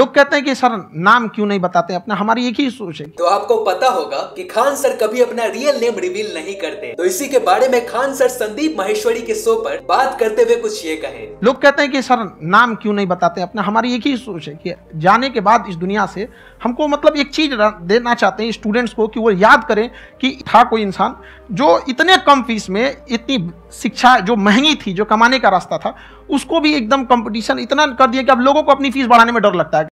लोग कहते हैं कि सर नाम क्यों नहीं बताते? अपना हमारी एक ही सोच है। तो आपको पता होगा कि खान सर कभी अपना रियल नेम रिवील नहीं करते। तो इसी के बारे में खान सर संदीप महेश्वरी के शो पर बात करते हुए कुछ ये कहे। लोग कहते हैं कि सर नाम क्यों नहीं बताते? अपना हमारी एक ही सोच है कि जाने के बाद इस दुनिया से हमको मतलब एक चीज़ देना चाहते हैं स्टूडेंट्स को कि वो याद करें कि था कोई इंसान जो इतने कम फ़ीस में इतनी शिक्षा जो महँगी थी जो कमाने का रास्ता था उसको भी एकदम कंपटीशन इतना कर दिया कि अब लोगों को अपनी फ़ीस बढ़ाने में डर लगता है।